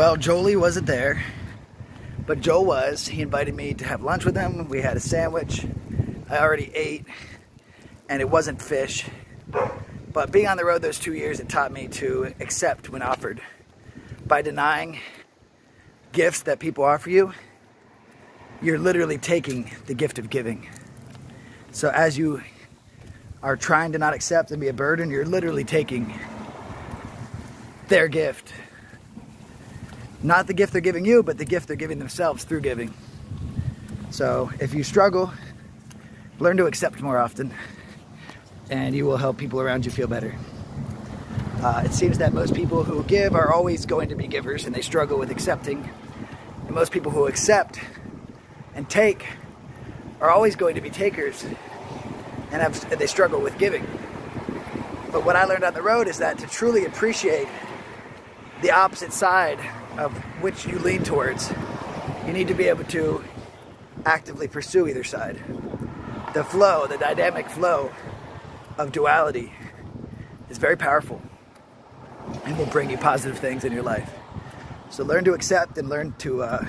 Well, Jolie wasn't there, but Joe was. He invited me to have lunch with him. We had a sandwich. I already ate, and it wasn't fish. But being on the road those two years, it taught me to accept when offered. By denying gifts that people offer you, you're literally taking the gift of giving. So as you are trying to not accept and be a burden, you're literally taking their gift. Not the gift they're giving you, but the gift they're giving themselves through giving. So if you struggle, learn to accept more often, and you will help people around you feel better. Uh, it seems that most people who give are always going to be givers, and they struggle with accepting. And most people who accept and take are always going to be takers, and have, they struggle with giving. But what I learned on the road is that to truly appreciate the opposite side of which you lean towards, you need to be able to actively pursue either side. The flow, the dynamic flow of duality is very powerful and will bring you positive things in your life. So learn to accept and learn to uh,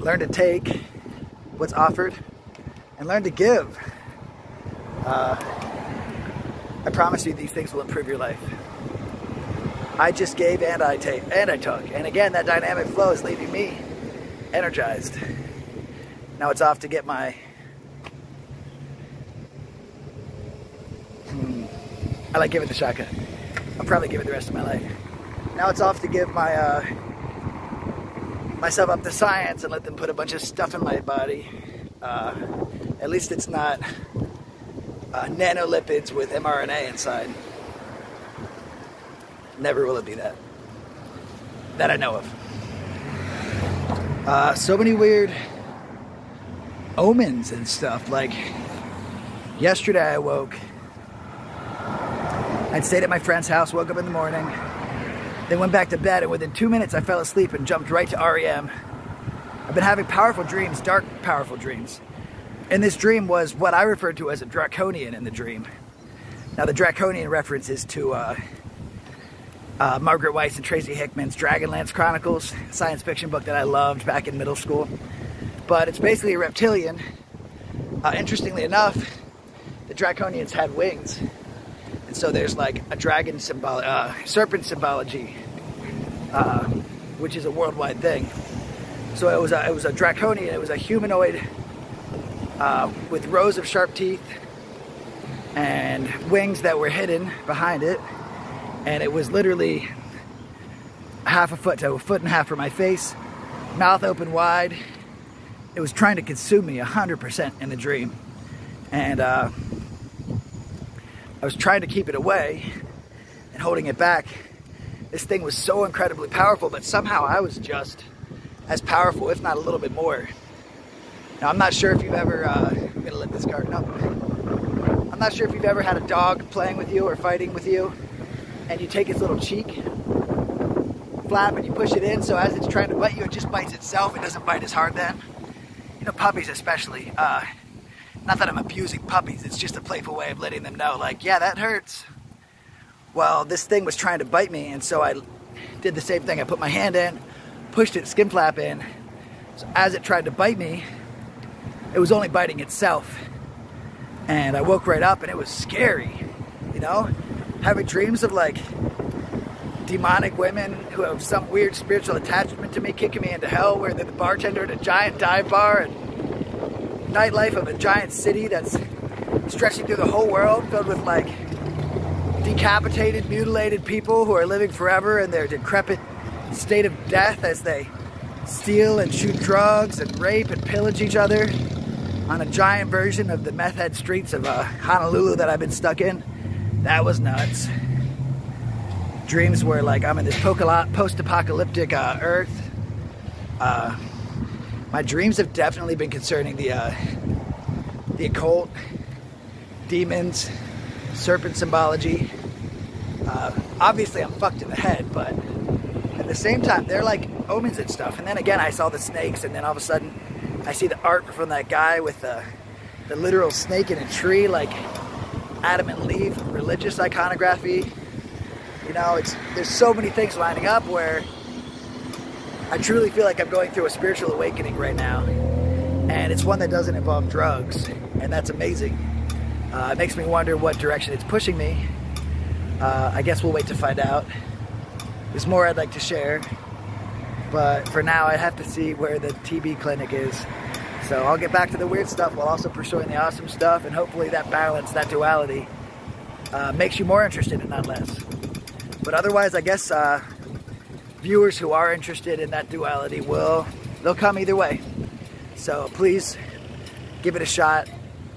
learn to take what's offered and learn to give. Uh, I promise you these things will improve your life. I just gave and I take and I took. And again, that dynamic flow is leaving me energized. Now it's off to get my hmm, I like giving the shotgun. I'll probably give it the rest of my life. Now it's off to give my uh, myself up to science and let them put a bunch of stuff in my body. Uh, at least it's not uh, nanolipids with mRNA inside. Never will it be that. That I know of. Uh, so many weird omens and stuff. Like yesterday, I woke. I'd stayed at my friend's house, woke up in the morning, then went back to bed, and within two minutes, I fell asleep and jumped right to REM. I've been having powerful dreams, dark, powerful dreams. And this dream was what I referred to as a draconian in the dream. Now, the draconian reference is to uh, uh, Margaret Weis and Tracy Hickman's Dragonlance Chronicles, science fiction book that I loved back in middle school. But it's basically a reptilian. Uh, interestingly enough, the Draconians had wings. And so there's like a dragon symbol, uh, serpent symbology, uh, which is a worldwide thing. So it was a, it was a draconian, it was a humanoid uh, with rows of sharp teeth and wings that were hidden behind it and it was literally half a foot to a foot and a half from my face, mouth open wide. It was trying to consume me 100% in the dream. And uh, I was trying to keep it away and holding it back. This thing was so incredibly powerful, but somehow I was just as powerful, if not a little bit more. Now, I'm not sure if you've ever, uh, I'm gonna let this garden up. I'm not sure if you've ever had a dog playing with you or fighting with you and you take its little cheek flap and you push it in so as it's trying to bite you, it just bites itself. It doesn't bite as hard then. You know, puppies especially. Uh, not that I'm abusing puppies, it's just a playful way of letting them know, like, yeah, that hurts. Well, this thing was trying to bite me, and so I did the same thing. I put my hand in, pushed its skin flap in. So as it tried to bite me, it was only biting itself. And I woke right up and it was scary, you know? Having dreams of like demonic women who have some weird spiritual attachment to me, kicking me into hell, where they're the bartender at a giant dive bar and nightlife of a giant city that's stretching through the whole world, filled with like decapitated, mutilated people who are living forever in their decrepit state of death as they steal and shoot drugs and rape and pillage each other on a giant version of the meth head streets of uh, Honolulu that I've been stuck in. That was nuts. Dreams were like I'm in this post-apocalyptic uh, Earth. Uh, my dreams have definitely been concerning the uh, the occult, demons, serpent symbology. Uh, obviously, I'm fucked in the head, but at the same time, they're like omens and stuff. And then again, I saw the snakes, and then all of a sudden, I see the art from that guy with the the literal snake in a tree, like Adam and Eve religious iconography. You know, it's there's so many things lining up where I truly feel like I'm going through a spiritual awakening right now. And it's one that doesn't involve drugs. And that's amazing. Uh, it makes me wonder what direction it's pushing me. Uh, I guess we'll wait to find out. There's more I'd like to share. But for now, I have to see where the TB clinic is. So I'll get back to the weird stuff while also pursuing the awesome stuff. And hopefully that balance, that duality, uh, makes you more interested and not less. But otherwise, I guess uh, viewers who are interested in that duality will, they'll come either way. So please give it a shot,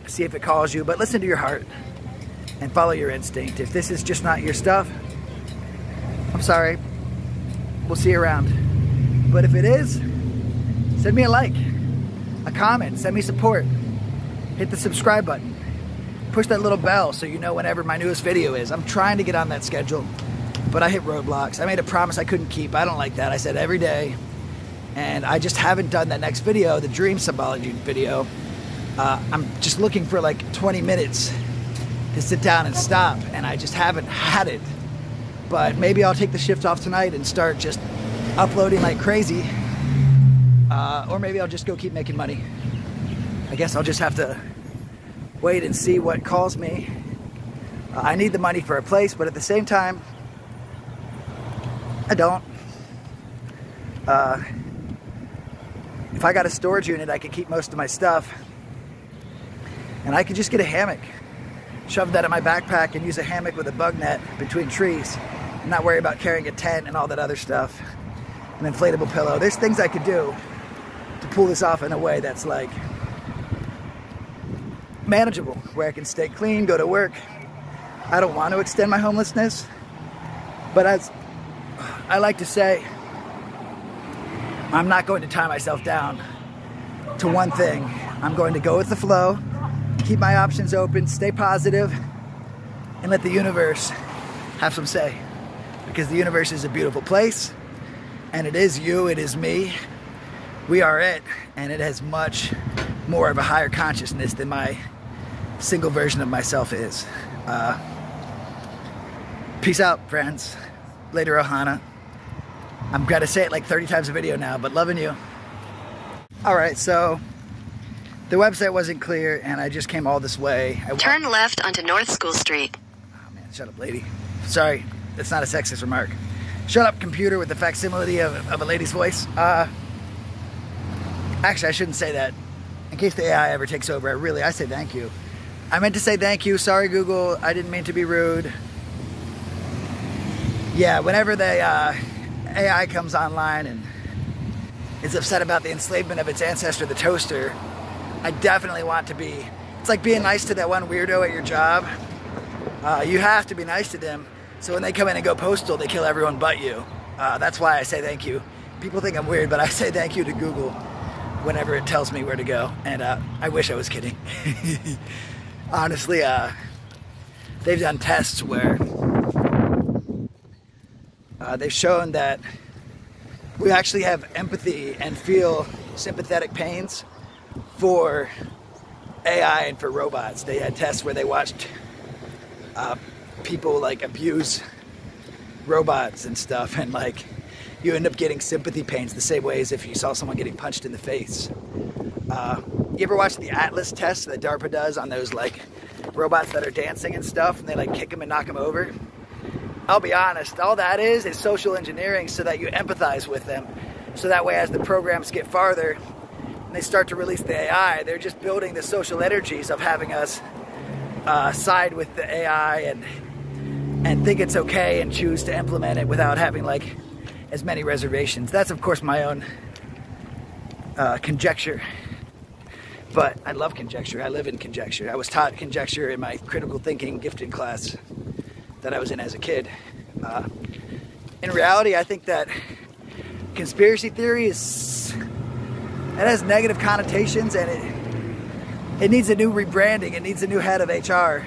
see if it calls you, but listen to your heart and follow your instinct. If this is just not your stuff, I'm sorry. We'll see you around. But if it is, send me a like, a comment, send me support. Hit the subscribe button. Push that little bell so you know whenever my newest video is. I'm trying to get on that schedule but I hit roadblocks. I made a promise I couldn't keep. I don't like that. I said every day, and I just haven't done that next video, the dream symbology video. Uh, I'm just looking for like 20 minutes to sit down and stop, and I just haven't had it. But maybe I'll take the shift off tonight and start just uploading like crazy. Uh, or maybe I'll just go keep making money. I guess I'll just have to wait and see what calls me. Uh, I need the money for a place, but at the same time, I don't. Uh, if I got a storage unit, I could keep most of my stuff. And I could just get a hammock, shove that in my backpack and use a hammock with a bug net between trees. And not worry about carrying a tent and all that other stuff. An inflatable pillow. There's things I could do to pull this off in a way that's like manageable, where I can stay clean, go to work. I don't want to extend my homelessness, but as I like to say, I'm not going to tie myself down to one thing. I'm going to go with the flow, keep my options open, stay positive, and let the universe have some say. Because the universe is a beautiful place, and it is you, it is me. We are it, and it has much more of a higher consciousness than my single version of myself is. Uh, peace out, friends. Later, Ohana. I'm gonna say it like 30 times a video now, but loving you. All right, so the website wasn't clear and I just came all this way. I Turn left onto North School Street. Oh man, shut up, lady. Sorry, it's not a sexist remark. Shut up, computer, with the facsimile of, of a lady's voice. Uh, actually, I shouldn't say that. In case the AI ever takes over, I really, I say thank you. I meant to say thank you. Sorry, Google. I didn't mean to be rude. Yeah, whenever the uh, AI comes online and is upset about the enslavement of its ancestor, the toaster, I definitely want to be. It's like being nice to that one weirdo at your job. Uh, you have to be nice to them. So when they come in and go postal, they kill everyone but you. Uh, that's why I say thank you. People think I'm weird, but I say thank you to Google whenever it tells me where to go. And uh, I wish I was kidding. Honestly, uh, they've done tests where uh, they've shown that we actually have empathy and feel sympathetic pains for AI and for robots. They had tests where they watched uh, people like abuse robots and stuff, and like you end up getting sympathy pains the same way as if you saw someone getting punched in the face. Uh, you ever watch the Atlas test that DARPA does on those like robots that are dancing and stuff, and they like kick them and knock them over? I'll be honest, all that is is social engineering so that you empathize with them. So that way, as the programs get farther and they start to release the AI, they're just building the social energies of having us uh, side with the AI and and think it's okay and choose to implement it without having like as many reservations. That's of course my own uh, conjecture. But I love conjecture. I live in conjecture. I was taught conjecture in my critical thinking gifted class that I was in as a kid. Uh, in reality, I think that conspiracy theory is it has negative connotations and it it needs a new rebranding. It needs a new head of HR,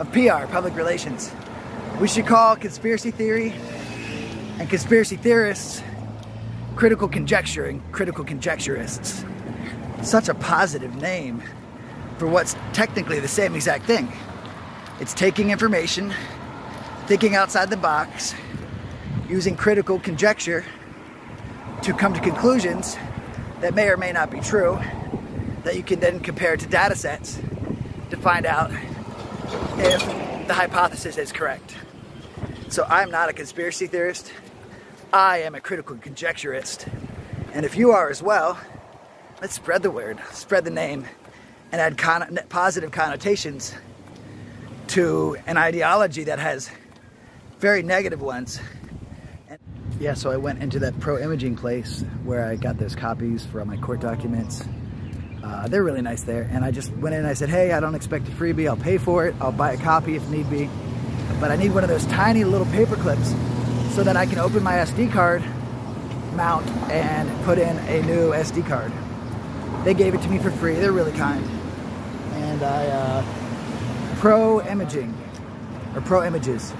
of PR, public relations. We should call conspiracy theory and conspiracy theorists critical conjecture and critical conjecturists. Such a positive name for what's technically the same exact thing. It's taking information thinking outside the box, using critical conjecture to come to conclusions that may or may not be true that you can then compare to data sets to find out if the hypothesis is correct. So I'm not a conspiracy theorist. I am a critical conjecturist. And if you are as well, let's spread the word, spread the name, and add con- positive connotations to an ideology that has very negative ones. And yeah, so I went into that pro imaging place where I got those copies for all my court documents. Uh, they're really nice there. And I just went in and I said, hey, I don't expect a freebie. I'll pay for it. I'll buy a copy if need be. But I need one of those tiny little paper clips so that I can open my SD card, mount, and put in a new SD card. They gave it to me for free. They're really kind. And I, uh, Pro Imaging, or Pro Images,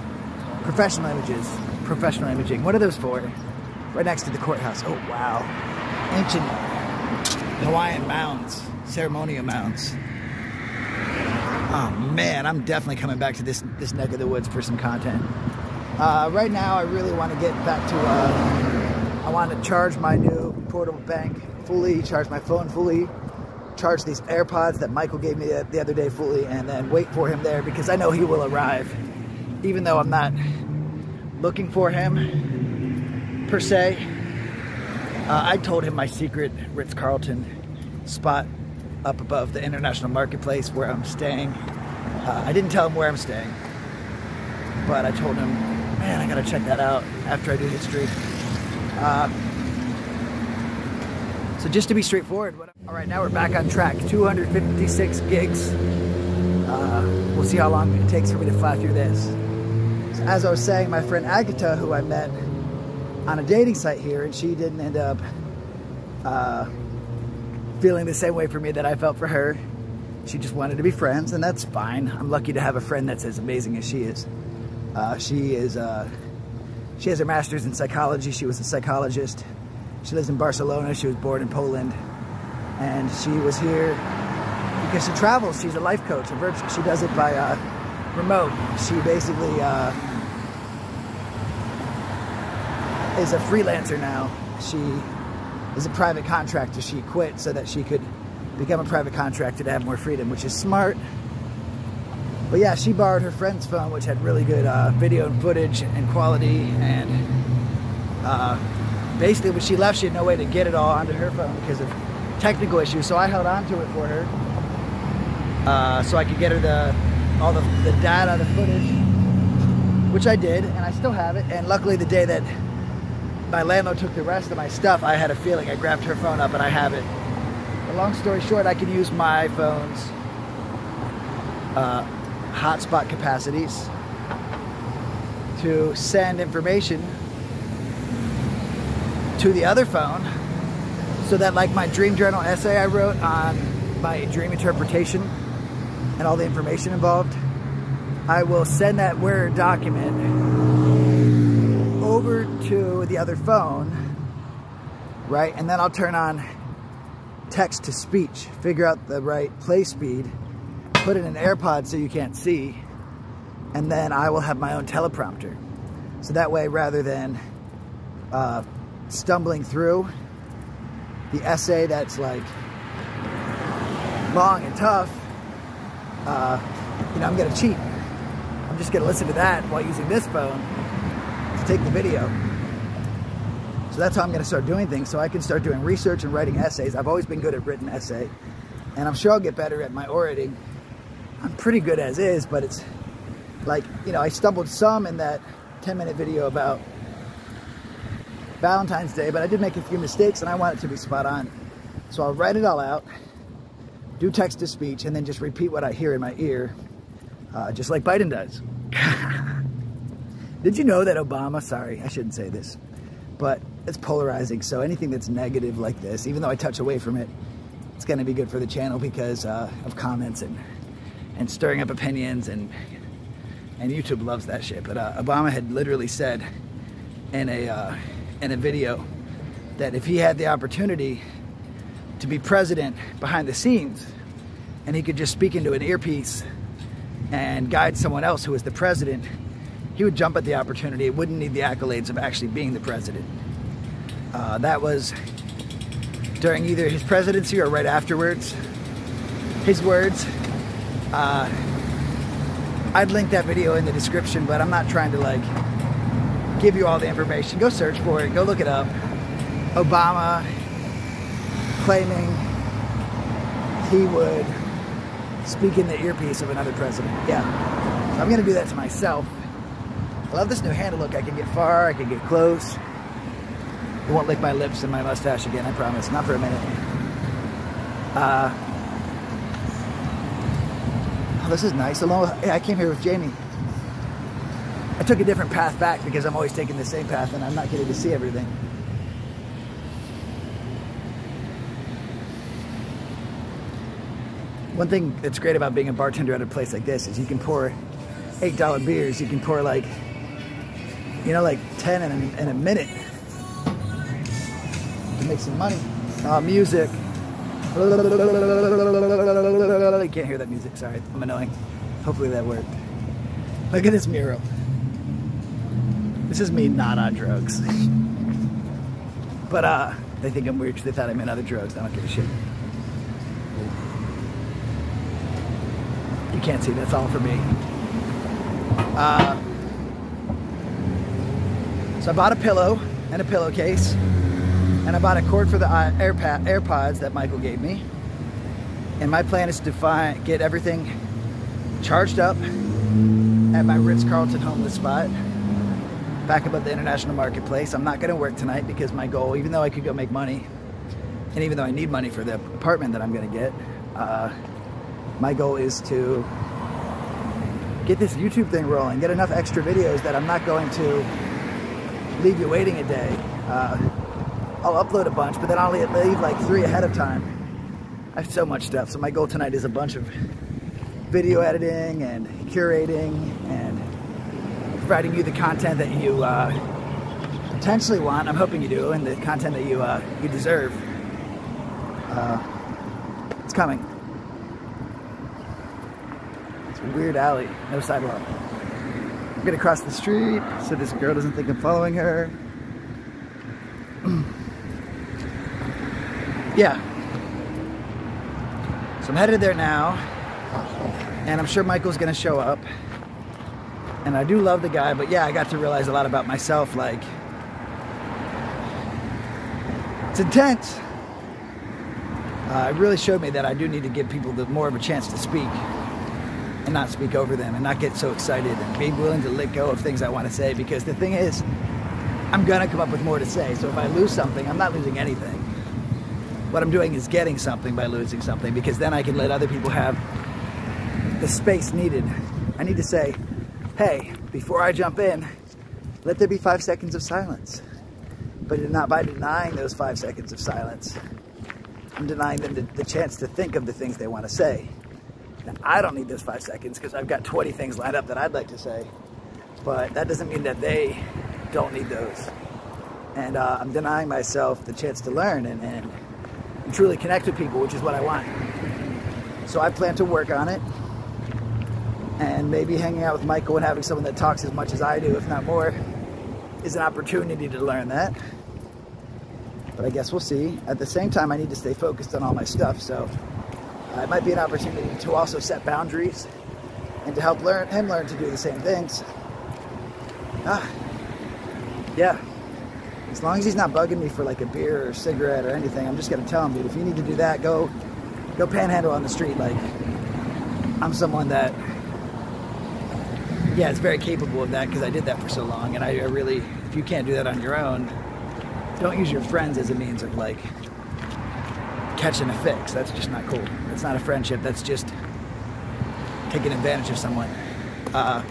Professional Images, Professional Imaging. What are those for? Right next to the courthouse. Oh, wow. Ancient Hawaiian mounds, ceremonial mounds. Oh man, I'm definitely coming back to this this neck of the woods for some content. Uh, right now, I really want to get back to. Uh, I want to charge my new portable bank fully, charge my phone fully, charge these AirPods that Michael gave me the, the other day fully, and then wait for him there because I know he will arrive, even though I'm not looking for him per se. Uh, I told him my secret Ritz Carlton spot up above the International Marketplace where I'm staying. Uh, I didn't tell him where I'm staying, but I told him, man, I gotta check that out after I do history. Uh, so just to be straightforward, all right, now we're back on track. 256 gigs. Uh, we'll see how long it takes for me to fly through this. So as I was saying, my friend Agatha, who I met on a dating site here, and she didn't end up uh, feeling the same way for me that I felt for her. She just wanted to be friends, and that's fine. I'm lucky to have a friend that's as amazing as she is. Uh, she is, uh, she has her master's in psychology. She was a psychologist. She lives in Barcelona. She was born in Poland, and she was here because she travels. She's a life coach, a virtual. She does it by uh, remote. She basically uh, is a freelancer now. She is a private contractor. She quit so that she could become a private contractor to have more freedom, which is smart. But yeah, she borrowed her friend's phone, which had really good uh, video and footage and quality. And uh, basically, when she left, she had no way to get it all onto her phone because of technical issues. So I held on to it for her, uh, so I could get her the all the, the data, the footage, which I did, and I still have it. And luckily, the day that my landlord took the rest of my stuff, I had a feeling. I grabbed her phone up, and I have it. But long story short, I can use my phone's uh, hotspot capacities to send information to the other phone so that like my dream journal essay I wrote on my dream interpretation and all the information involved, I will send that Word document over to the other phone, right? And then I'll turn on text to speech, figure out the right play speed, put in an AirPod so you can't see, and then I will have my own teleprompter. So that way, rather than uh, stumbling through the essay that's like long and tough, uh, you know, I'm gonna cheat. I'm just gonna listen to that while using this phone to take the video. So that's how I'm gonna start doing things so I can start doing research and writing essays. I've always been good at written essay, and I'm sure I'll get better at my orating. I'm pretty good as is, but it's like, you know, I stumbled some in that 10 minute video about Valentine's Day, but I did make a few mistakes and I want it to be spot on. So I'll write it all out, do text to speech, and then just repeat what I hear in my ear, uh, just like Biden does. did you know that Obama, sorry, I shouldn't say this, but it's polarizing. So anything that's negative like this, even though I touch away from it, it's going to be good for the channel because uh, of comments and and stirring up opinions and and YouTube loves that shit. But uh, Obama had literally said in a uh, in a video that if he had the opportunity to be president behind the scenes and he could just speak into an earpiece and guide someone else who was the president, he would jump at the opportunity. It wouldn't need the accolades of actually being the president. Uh, that was during either his presidency or right afterwards. His words. Uh, I'd link that video in the description, but I'm not trying to like give you all the information. Go search for it. Go look it up. Obama claiming he would speak in the earpiece of another president. Yeah. So I'm to do that to myself. I love this new handle look. I can get far, I can get close. It won't lick my lips and my mustache again, I promise. Not for a minute. Uh, this is nice. Along with, I came here with Jamie. I took a different path back because I'm always taking the same path and I'm not getting to see everything. One thing that's great about being a bartender at a place like this is you can pour $8 beers. You can pour like, you know, like 10 in a, in a minute to make some money. Uh, music. You can't hear that music, sorry, I'm annoying. Hopefully that worked. Look at this mural. This is me not on drugs. but uh, they think I'm weird because they thought I meant other drugs. I don't give a shit. You can't see, that's all for me. Uh, so I bought a pillow and a pillowcase, and I bought a cord for the AirPod, AirPods that Michael gave me. And my plan is to find, get everything charged up at my Ritz-Carlton homeless spot back above the international marketplace. I'm not going to work tonight because my goal, even though I could go make money, and even though I need money for the apartment that I'm going to get, uh, my goal is to get this YouTube thing rolling, get enough extra videos that I'm not going to leave you waiting a day. Uh, I'll upload a bunch, but then I'll leave like three ahead of time. I have so much stuff. So my goal tonight is a bunch of video editing and curating and providing you the content that you uh, potentially want. I'm hoping you do, and the content that you uh, you deserve. Uh, it's coming. It's a weird alley, no sidewalk. I'm gonna cross the street so this girl doesn't think I'm following her. Yeah. So I'm headed there now, and I'm sure Michael's gonna show up. And I do love the guy, but yeah, I got to realize a lot about myself. Like, it's intense. Uh, it really showed me that I do need to give people the, more of a chance to speak and not speak over them and not get so excited and be willing to let go of things I want to say because the thing is, I'm gonna come up with more to say. So if I lose something, I'm not losing anything. What I'm doing is getting something by losing something because then I can let other people have the space needed. I need to say, hey, before I jump in, let there be five seconds of silence. But not by denying those five seconds of silence, I'm denying them the, the chance to think of the things they want to say. Now, I don't need those five seconds because I've got 20 things lined up that I'd like to say, but that doesn't mean that they don't need those. And uh, I'm denying myself the chance to learn and, and, and truly connect with people, which is what I want. So I plan to work on it and maybe hanging out with Michael and having someone that talks as much as I do, if not more, is an opportunity to learn that. But I guess we'll see. At the same time, I need to stay focused on all my stuff, so uh, it might be an opportunity to also set boundaries and to help learn him learn to do the same things. Ah, yeah. As long as he's not bugging me for like a beer or a cigarette or anything, I'm just gonna tell him, dude, if you need to do that, go, go panhandle on the street. Like, I'm someone that yeah, it's very capable of that because I did that for so long. And I, I, really, if you can't do that on your own, don't use your friends as a means of like catching a fix. That's just not cool. That's not a friendship. That's just taking advantage of someone. Uh,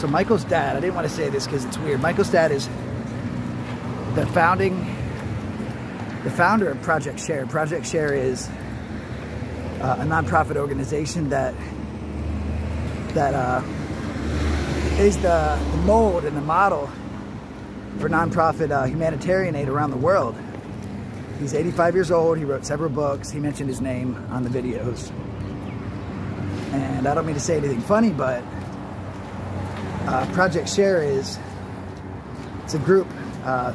so Michael's dad, I didn't want to say this because it's weird. Michael's dad is the founding, the founder of Project Share. Project Share is uh, a nonprofit organization that that uh, is the, the, mold and the model for nonprofit uh, humanitarian aid around the world. He's 85 years old. He wrote several books. He mentioned his name on the videos. And I don't mean to say anything funny, but uh, Project Share is it's a group Uh,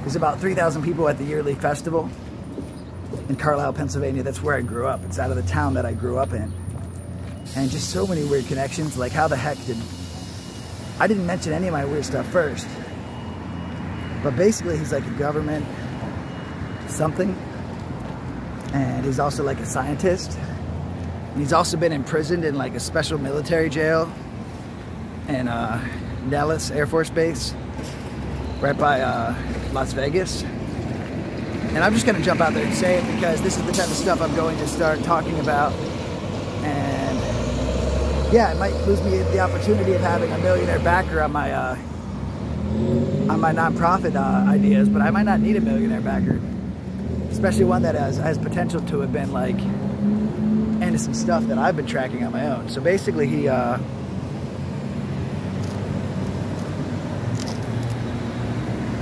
there's about 3,000 people at the yearly festival in Carlisle, Pennsylvania. That's where I grew up. It's out of the town that I grew up in. And just so many weird connections. Like, how the heck did. I didn't mention any of my weird stuff first. But basically, he's like a government something. And he's also like a scientist. And he's also been imprisoned in like a special military jail in uh, Nellis Air Force Base, right by uh, Las Vegas. And I'm just going to jump out there and say it because this is the type of stuff I'm going to start talking about. And yeah, it might lose me the opportunity of having a millionaire backer on my uh, on my nonprofit uh, ideas, but I might not need a millionaire backer, especially one that has has potential to have been like into some stuff that I've been tracking on my own. So basically, he. Uh,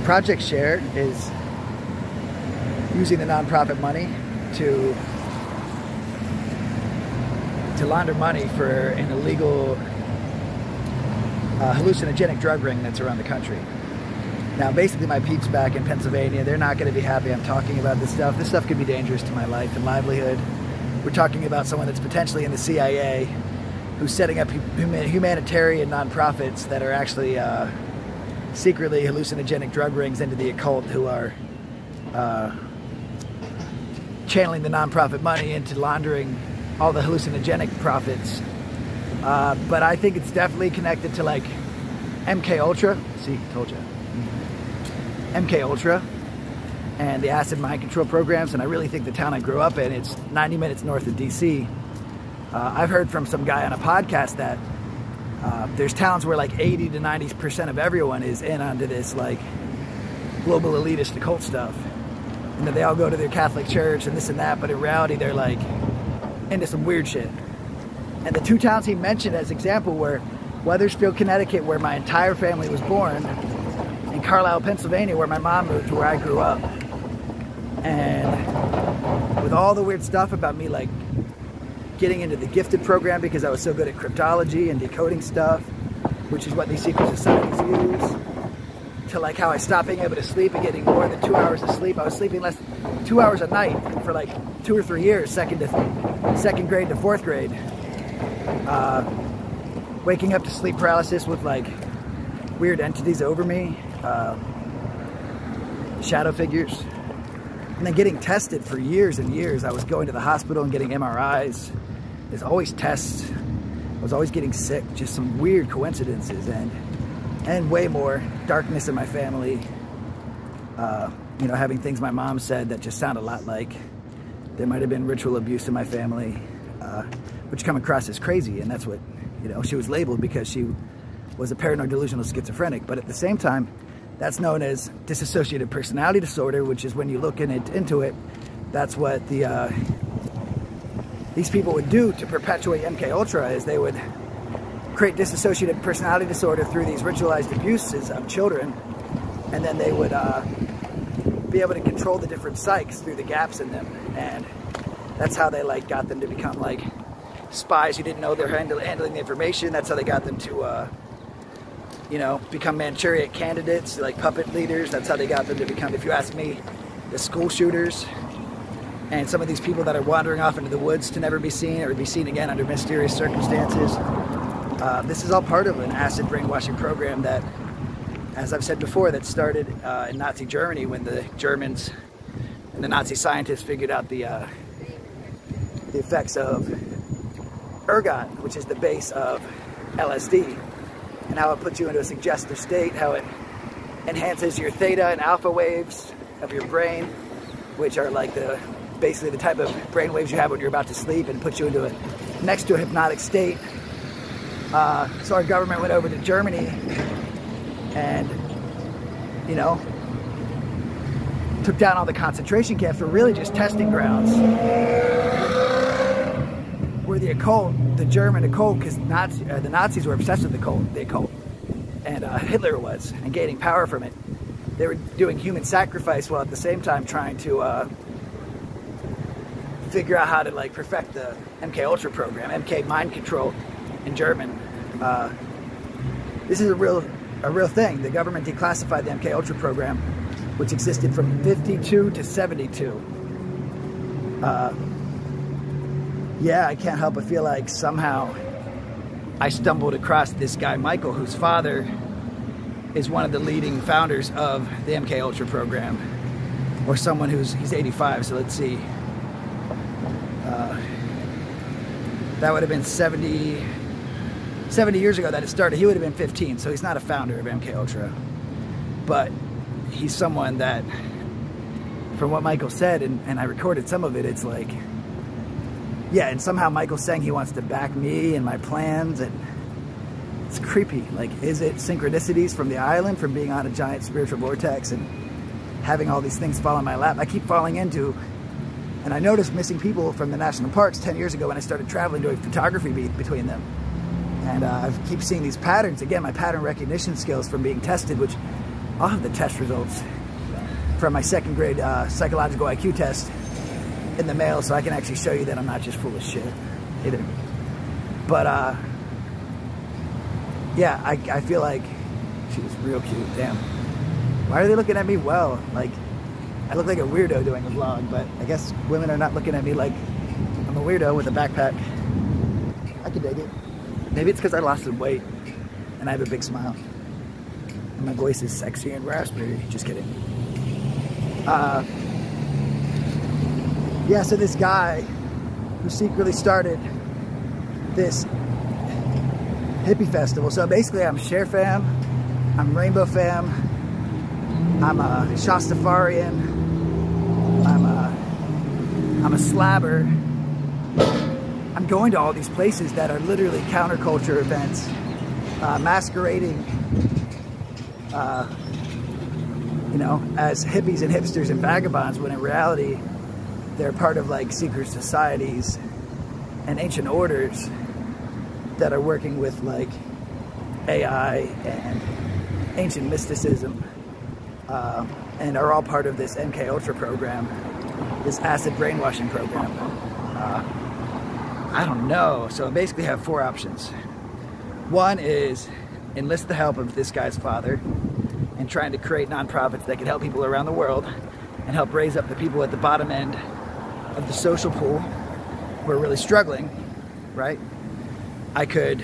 Project Share is using the nonprofit money to to launder money for an illegal uh, hallucinogenic drug ring that's around the country. Now, basically, my peeps back in Pennsylvania, they're not going to be happy I'm talking about this stuff. This stuff could be dangerous to my life and livelihood. We're talking about someone that's potentially in the CIA who's setting up humanitarian nonprofits that are actually uh, secretly hallucinogenic drug rings into the occult who are uh, channeling the nonprofit money into laundering all the hallucinogenic profits. Uh, but I think it's definitely connected to like MK Ultra. See, told you. MK Ultra and the acid mind control programs. And I really think the town I grew up in, it's 90 minutes north of DC. Uh, I've heard from some guy on a podcast that uh, there's towns where like 80 to 90 percent of everyone is in onto this like global elitist occult stuff and that they all go to their Catholic church and this and that, but in reality, they're like into some weird shit. And the two towns he mentioned as example were Wethersfield, Connecticut, where my entire family was born, and Carlisle, Pennsylvania, where my mom moved where I grew up. And with all the weird stuff about me, like getting into the gifted program because I was so good at cryptology and decoding stuff, which is what these secret societies use to like how I stopped being able to sleep and getting more than two hours of sleep. I was sleeping less than two hours a night for like two or three years, second to second grade to fourth grade. Uh, waking up to sleep paralysis with like weird entities over me, uh, shadow figures, and then getting tested for years and years. I was going to the hospital and getting MRIs. There's always tests. I was always getting sick. Just some weird coincidences and and way more darkness in my family. Uh, you know, having things my mom said that just sound a lot like there might have been ritual abuse in my family, uh, which come across as crazy. And that's what, you know, she was labeled because she was a paranoid delusional schizophrenic. But at the same time, that's known as dissociative personality disorder, which is when you look in it, into it, that's what the uh, these people would do to perpetuate MK Ultra is they would create dissociative personality disorder through these ritualized abuses of children, and then they would uh, be able to control the different psyches through the gaps in them, and that's how they like got them to become like spies who didn't know they're handle, handling the information. That's how they got them to, uh, you know, become Manchurian candidates, like puppet leaders. That's how they got them to become, if you ask me, the school shooters. And some of these people that are wandering off into the woods to never be seen or be seen again under mysterious circumstances. Uh, this is all part of an acid brainwashing program that, as I've said before, that started uh, in Nazi Germany when the Germans and the Nazi scientists figured out the, uh, the effects of ergot, which is the base of LSD, and how it puts you into a suggestive state, how it enhances your theta and alpha waves of your brain, which are like the basically the type of brain waves you have when you're about to sleep and puts you into a next to a hypnotic state. Uh, so our government went over to Germany and, you know, took down all the concentration camps were really just testing grounds. Where the occult, the German occult, because Nazi, uh, the Nazis were obsessed with the occult, the occult, and uh, Hitler was, and gaining power from it. They were doing human sacrifice while at the same time trying to uh, figure out how to like perfect the MK Ultra program, MK mind control in German. Uh, this is a real a real thing. The government declassified the MK Ultra program, which existed from 52 to 72. Uh, yeah, I can't help but feel like somehow I stumbled across this guy, Michael, whose father is one of the leading founders of the MK Ultra program, or someone who's, he's 85, so let's see. Uh, that would have been 70, 70 years ago that it started. He would have been 15, so he's not a founder of MK Ultra. But he's someone that, from what Michael said, and, and I recorded some of it, it's like, yeah, and somehow Michael's saying he wants to back me and my plans, and it's creepy. Like, is it synchronicities from the island, from being on a giant spiritual vortex and having all these things fall in my lap? I keep falling into and I noticed missing people from the national parks 10 years ago when I started traveling doing photography between them. And uh, I keep seeing these patterns. Again, my pattern recognition skills from being tested, which I'll have the test results from my second grade uh, psychological IQ test in the mail so I can actually show you that I'm not just full of shit either. But uh, yeah, I, I feel like she was real cute. Damn. Why are they looking at me well? Like, I look like a weirdo doing a vlog, but I guess women are not looking at me like I'm a weirdo with a backpack. I can dig it. Maybe it's because I lost some weight and I have a big smile. And my voice is sexy and raspberry. Just kidding. Uh, yeah, so this guy who secretly started this hippie festival. So basically I'm Share Fam, I'm Rainbow Fam, I'm a Shastafarian, I'm a slabber. I'm going to all these places that are literally counterculture events, uh, masquerading, uh, you know, as hippies and hipsters and vagabonds, when in reality, they're part of like secret societies and ancient orders that are working with like AI and ancient mysticism uh, and are all part of this MK Ultra program, this acid brainwashing program. Uh, I don't know. So I basically have four options. One is enlist the help of this guy's father and trying to create nonprofits that can help people around the world and help raise up the people at the bottom end of the social pool who are really struggling, right? I could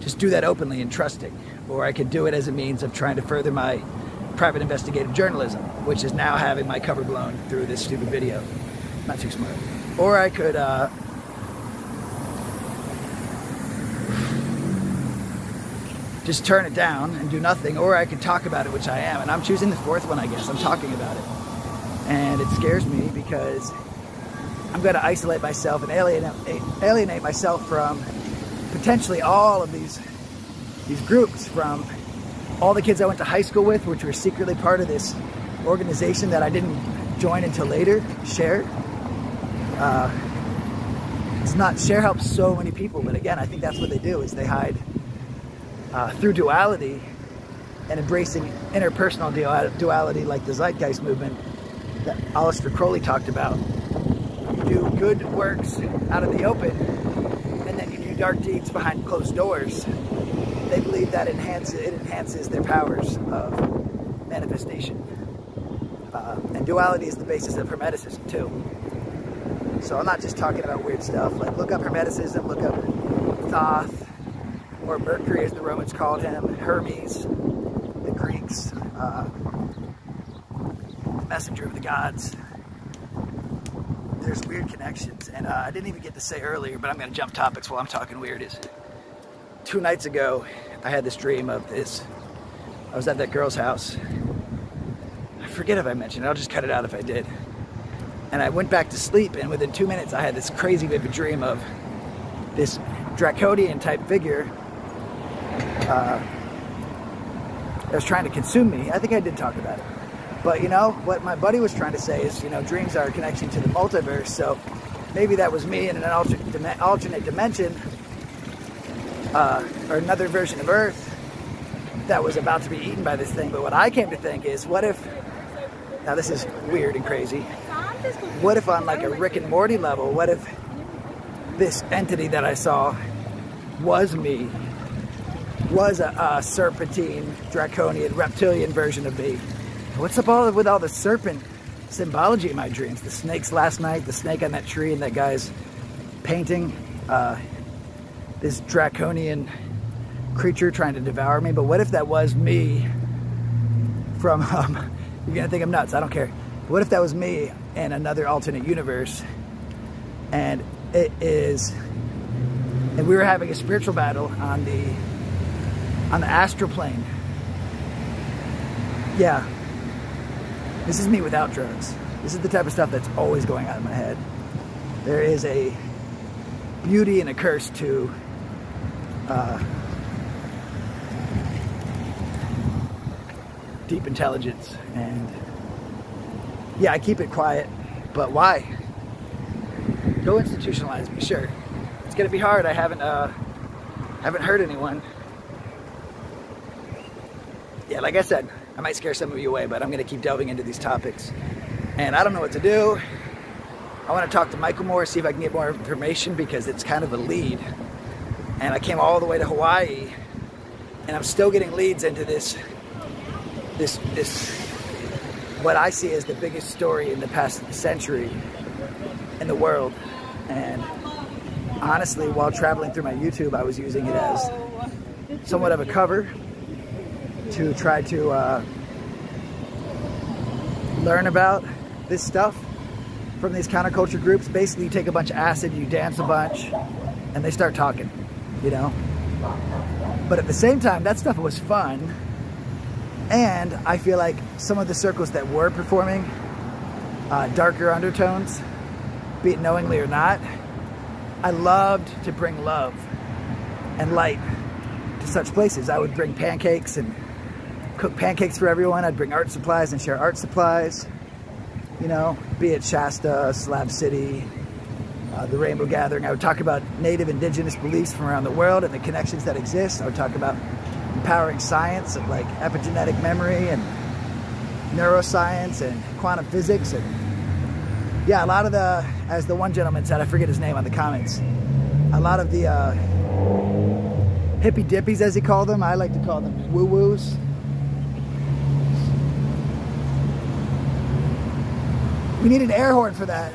just do that openly and trusting, or I could do it as a means of trying to further my private investigative journalism, which is now having my cover blown through this stupid video. Not too smart. Or I could uh, just turn it down and do nothing, or I could talk about it, which I am. And I'm choosing the fourth one, I guess. I'm talking about it. And it scares me because I'm going to isolate myself and alienate, alienate myself from potentially all of these these groups from all the kids I went to high school with, which were secretly part of this organization that I didn't join until later, Share. Uh, it's not, Share helps so many people, but again, I think that's what they do, is they hide uh, through duality and embracing interpersonal duality like the Zeitgeist movement that Aleister Crowley talked about. You do good works out of the open, and then you do dark deeds behind closed doors. They believe that enhances, it enhances their powers of manifestation. Uh, and duality is the basis of Hermeticism too. So I'm not just talking about weird stuff. Like look up Hermeticism, look up Thoth, or Mercury as the Romans called him, Hermes, the Greeks, uh, the messenger of the gods. There's weird connections. And uh, I didn't even get to say earlier, but I'm going to jump topics while I'm talking weird. Is two nights ago, I had this dream of this. I was at that girl's house. I forget if I mentioned it. I'll just cut it out if I did. And I went back to sleep, and within two minutes, I had this crazy vivid dream of this draconian type figure uh, that was trying to consume me. I think I did talk about it. But you know, what my buddy was trying to say is, you know, dreams are a connection to the multiverse. So maybe that was me in an alternate, alternate dimension uh, or another version of Earth that was about to be eaten by this thing. But what I came to think is, what if, now this is weird and crazy, what if on like a Rick and Morty level, what if this entity that I saw was me was a, a serpentine, draconian, reptilian version of me. What's up all with all the serpent symbology in my dreams? The snakes last night, the snake on that tree, and that guy's painting. Uh, this draconian creature trying to devour me. But what if that was me from, um, you're gonna think I'm nuts, I don't care. What if that was me in another alternate universe and it is, and we were having a spiritual battle on the on the astral plane. Yeah. This is me without drugs. This is the type of stuff that's always going on in my head. There is a beauty and a curse to uh, deep intelligence. And yeah, I keep it quiet, but why? Go institutionalize me, sure. It's gonna be hard. I haven't uh, haven't hurt anyone yeah, like I said, I might scare some of you away, but I'm to keep delving into these topics. And I don't know what to do. I want to talk to Michael Moore, see if I can get more information because it's kind of a lead. And I came all the way to Hawaii, and I'm still getting leads into this, this, this, what I see as the biggest story in the past century in the world. And honestly, while traveling through my YouTube, I was using it as somewhat of a cover to try to uh, learn about this stuff from these counterculture groups. Basically, you take a bunch of acid, you dance a bunch, and they start talking, you know? But at the same time, that stuff was fun. And I feel like some of the circles that were performing uh, darker undertones, be it knowingly or not, I loved to bring love and light to such places. I would bring pancakes and cook pancakes for everyone. I'd bring art supplies and share art supplies. You know, be it Shasta, Slab City, uh, the Rainbow Gathering. I would talk about native indigenous beliefs from around the world and the connections that exist. I would talk about empowering science and like epigenetic memory and neuroscience and quantum physics and yeah, a lot of the, as the one gentleman said, I forget his name on the comments, a lot of the uh, hippy dippies as he called them, I like to call them woo-woos, We need an air horn for that.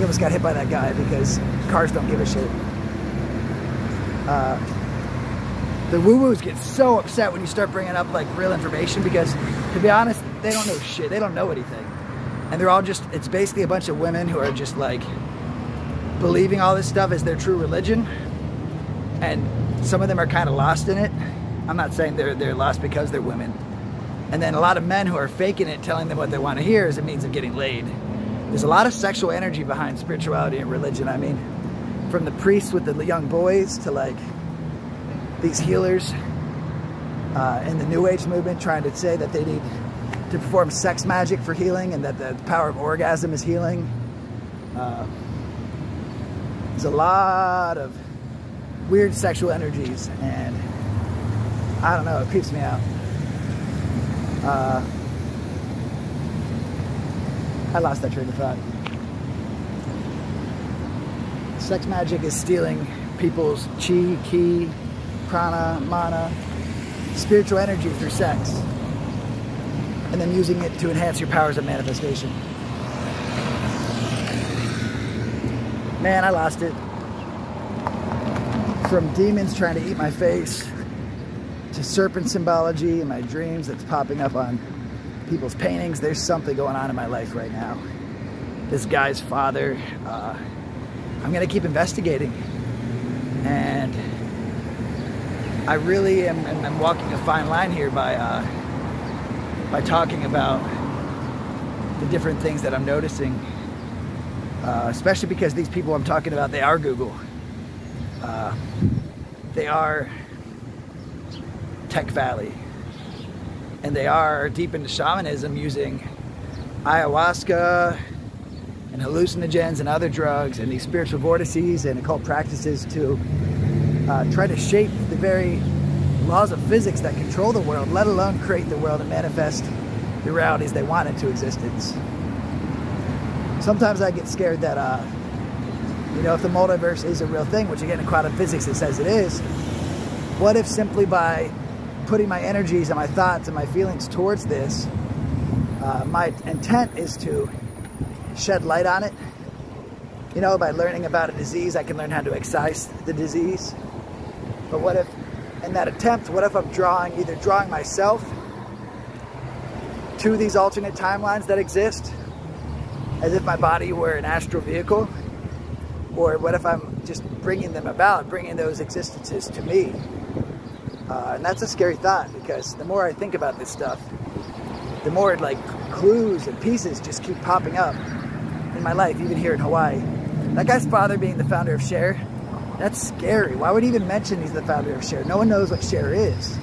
He almost got hit by that guy because cars don't give a shit. Uh, the woo-woos get so upset when you start bringing up like real information because to be honest, they don't know shit. They don't know anything. And they're all just, it's basically a bunch of women who are just like believing all this stuff as their true religion. And some of them are kind of lost in it. I'm not saying they're, they're lost because they're women. And then a lot of men who are faking it, telling them what they want to hear as a means of getting laid. There's a lot of sexual energy behind spirituality and religion. I mean, from the priests with the young boys to like these healers uh, in the New Age movement trying to say that they need to perform sex magic for healing and that the power of orgasm is healing. Uh, there's a lot of weird sexual energies and I don't know, it creeps me out. Uh, I lost that train of thought. Sex magic is stealing people's chi, ki, prana, mana, spiritual energy through sex, and then using it to enhance your powers of manifestation. Man, I lost it. From demons trying to eat my face to serpent symbology in my dreams that's popping up on people's paintings. There's something going on in my life right now. This guy's father, uh, I'm gonna keep investigating. And I really am, am walking a fine line here by, uh, by talking about the different things that I'm noticing. Uh, especially because these people I'm talking about, they are Google. Uh, they are Tech Valley. And they are deep into shamanism using ayahuasca and hallucinogens and other drugs and these spiritual vortices and occult practices to uh, try to shape the very laws of physics that control the world, let alone create the world and manifest the realities they want into existence. Sometimes I get scared that, uh, you know, if the multiverse is a real thing, which again in quantum physics it says it is, What if simply by putting my energies and my thoughts and my feelings towards this, uh, my intent is to shed light on it. You know, by learning about a disease, I can learn how to excise the disease. But what if, in that attempt, what if I'm drawing, either drawing myself to these alternate timelines that exist, as if my body were an astral vehicle? Or what if I'm just bringing them about, bringing those existences to me? Uh, and that's a scary thought because the more I think about this stuff, the more like clues and pieces just keep popping up in my life, even here in Hawaii. That guy's father being the founder of Share, that's scary. Why would he even mention he's the founder of Share? No one knows what Share is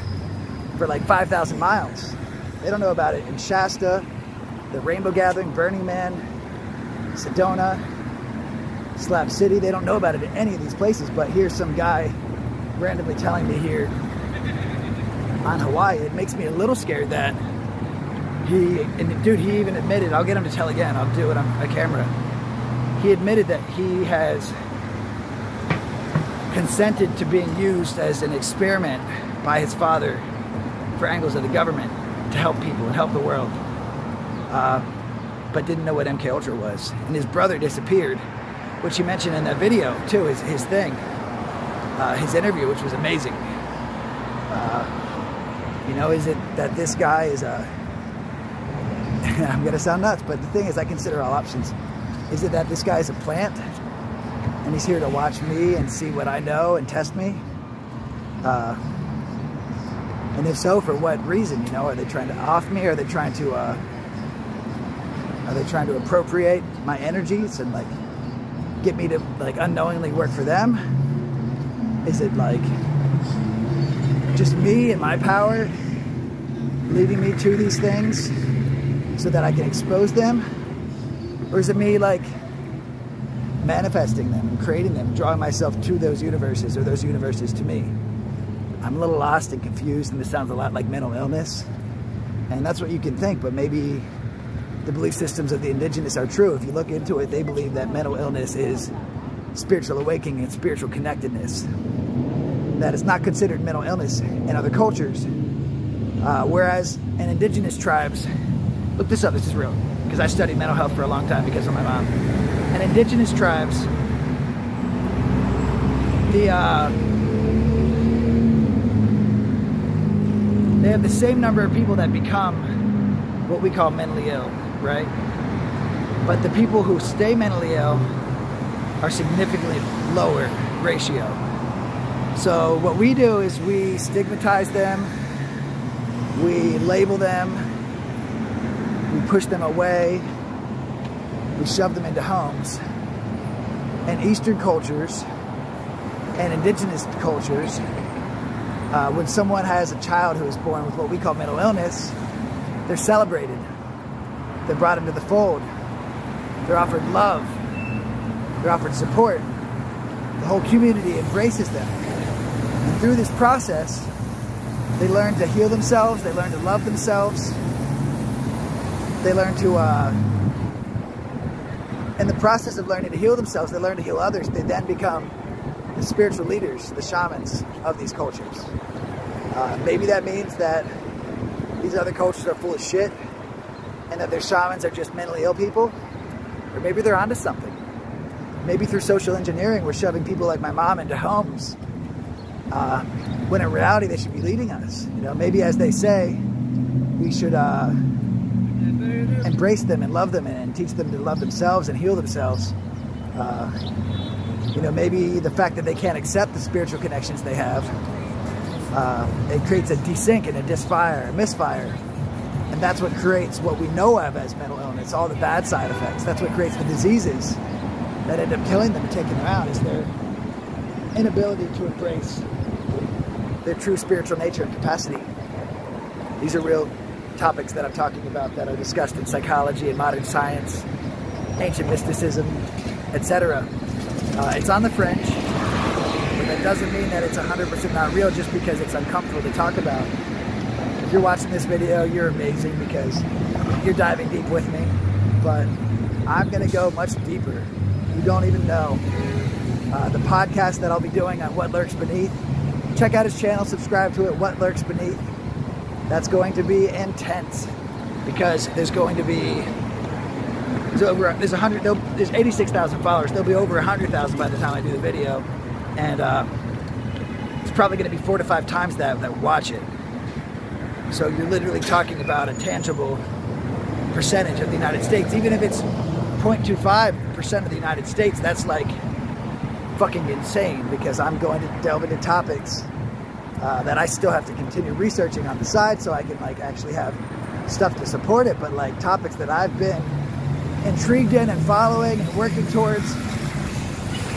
for like 5,000 miles. They don't know about it in Shasta, the Rainbow Gathering, Burning Man, Sedona, Slab City. They don't know about it in any of these places, but here's some guy randomly telling me here on Hawaii. It makes me a little scared that he, and dude, he even admitted, I'll get him to tell again, I'll do it on a camera. He admitted that he has consented to being used as an experiment by his father for angles of the government to help people and help the world. Uh, but didn't know what MK Ultra was. And his brother disappeared, which he mentioned in that video too, his, his thing, uh, his interview, which was amazing. Know, is it that this guy is a, I'm gonna sound nuts, but the thing is I consider all options. Is it that this guy is a plant and he's here to watch me and see what I know and test me? Uh, and if so, for what reason? You know, are they trying to off me? Are they trying to, uh, are they trying to appropriate my energies and like get me to like unknowingly work for them? Is it like just me and my power leading me to these things so that I can expose them? Or is it me like manifesting them and creating them, drawing myself to those universes or those universes to me? I'm a little lost and confused, and this sounds a lot like mental illness. And that's what you can think, but maybe the belief systems of the indigenous are true. If you look into it, they believe that mental illness is spiritual awakening and spiritual connectedness. That is not considered mental illness in other cultures. Uh, whereas in indigenous tribes, look this up, this is real, because I studied mental health for a long time because of my mom. In indigenous tribes, the uh, they have the same number of people that become what we call mentally ill, right? But the people who stay mentally ill are significantly lower ratio. So what we do is we stigmatize them, we label them, we push them away, we shove them into homes. And Eastern cultures and indigenous cultures uh, when someone has a child who is born with what we call mental illness, they're celebrated. They're brought into the fold. They're offered love. They're offered support. The whole community embraces them. And through this process, they learn to heal themselves. They learn to love themselves. They learn to, uh, in the process of learning to heal themselves, they learn to heal others. They then become the spiritual leaders, the shamans of these cultures. Uh, maybe that means that these other cultures are full of shit and that their shamans are just mentally ill people. Or maybe they're onto something. Maybe through social engineering, we're shoving people like my mom into homes. Uh, when in reality, they should be leading us. You know, maybe as they say, we should uh, embrace them and love them and teach them to love themselves and heal themselves. Uh, you know, maybe the fact that they can't accept the spiritual connections they have, uh, it creates a desync and a disfire, a misfire. And that's what creates what we know of as mental illness, all the bad side effects. That's what creates the diseases that end up killing them and taking them out is their inability to embrace their true spiritual nature and capacity. These are real topics that I'm talking about that are discussed in psychology and modern science, ancient mysticism, etc. Uh, it's on the fringe, but that doesn't mean that it's 100% not real just because it's uncomfortable to talk about. If you're watching this video, you're amazing because you're diving deep with me, but I'm gonna go much deeper. You don't even know. Uh, the podcast that I'll be doing on What Lurks Beneath check out his channel, subscribe to it, What Lurks Beneath. That's going to be intense because there's going to be there's over there's a hundred there's 86,000 followers. There'll be over a hundred thousand by the time I do the video, and uh, it's probably going to be four to five times that that watch it. So you're literally talking about a tangible percentage of the United States, even if it's 0.25% of the United States. That's like fucking insane because I'm going to delve into topics uh, that I still have to continue researching on the side so I can like actually have stuff to support it. But like topics that I've been intrigued in and following and working towards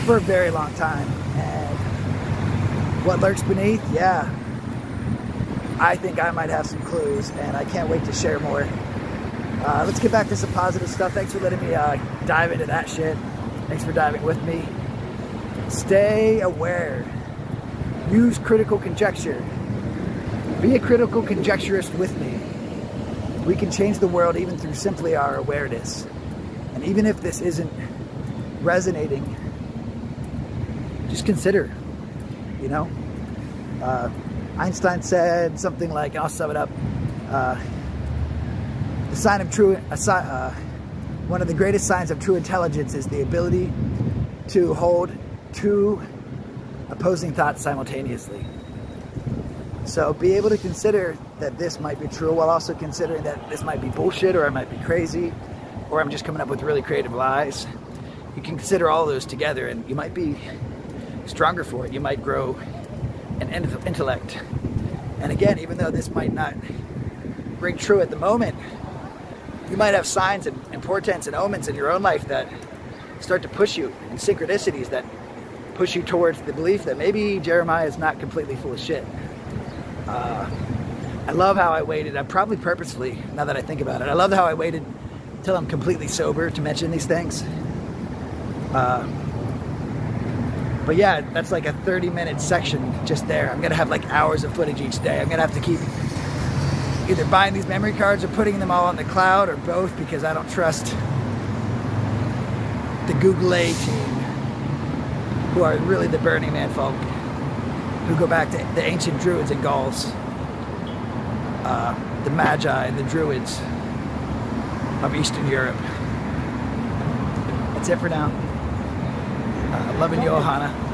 for a very long time. And what lurks beneath, yeah, I think I might have some clues and I can't wait to share more. Uh, let's get back to some positive stuff. Thanks for letting me uh, dive into that shit. Thanks for diving with me. Stay aware. Use critical conjecture. Be a critical conjecturist with me. We can change the world even through simply our awareness. And even if this isn't resonating, just consider, you know? Uh, Einstein said something like, I'll sum it up. Uh, the sign of true, uh, one of the greatest signs of true intelligence is the ability to hold two opposing thoughts simultaneously. So be able to consider that this might be true while also considering that this might be bullshit or I might be crazy or I'm just coming up with really creative lies. You can consider all those together and you might be stronger for it. You might grow an intellect. And again, even though this might not ring true at the moment, you might have signs and, and portents and omens in your own life that start to push you and synchronicities that push you towards the belief that maybe Jeremiah is not completely full of shit. Uh, I love how I waited. I probably purposefully, now that I think about it, I love how I waited until I'm completely sober to mention these things. Uh, but yeah, that's like a 30 minute section just there. I'm gonna have like hours of footage each day. I'm gonna have to keep either buying these memory cards or putting them all on the cloud or both because I don't trust the Google A team who are really the Burning Man folk, who go back to the ancient Druids and Gauls, uh, the Magi and the Druids of Eastern Europe. That's it for now. Uh, loving you, Ohana.